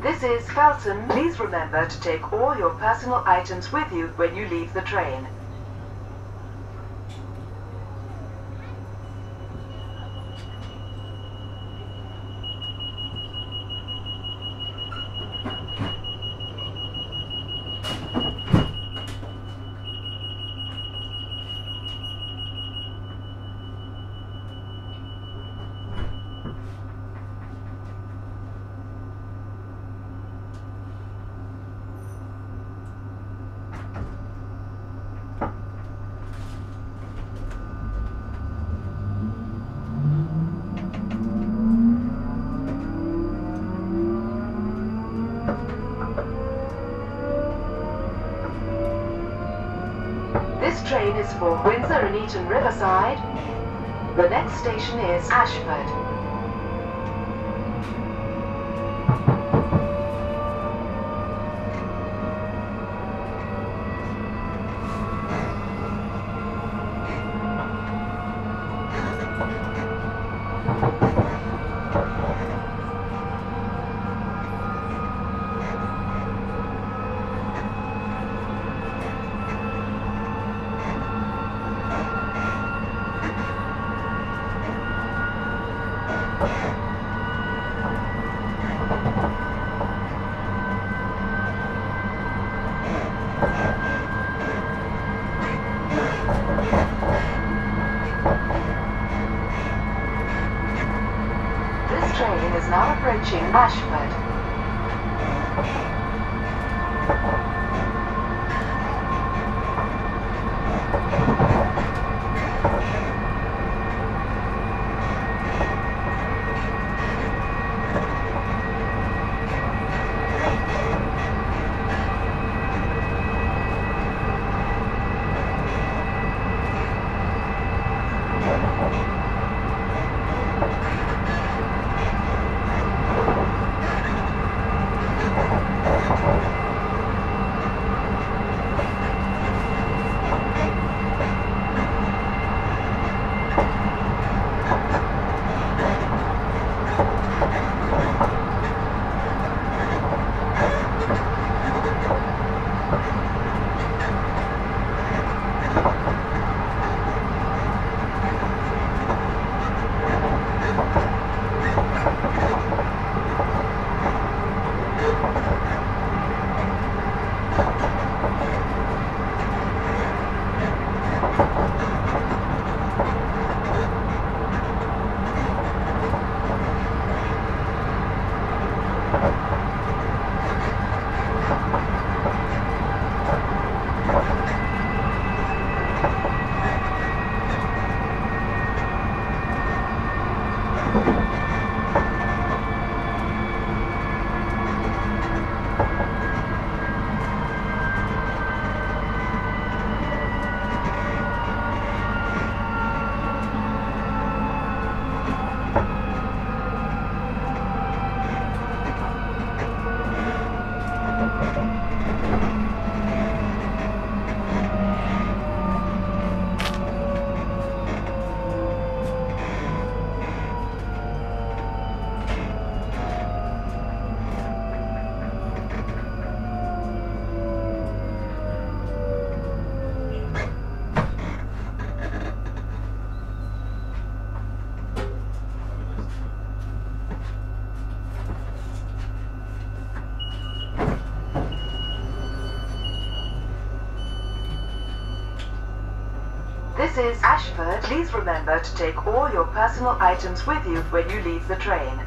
This is Feltham. Please remember to take all your personal items with you when you leave the train. This train is for Windsor and Eton Riverside. The next station is Ashford. Train is now approaching Ashford. This is Ashford. Please remember to take all your personal items with you when you leave the train.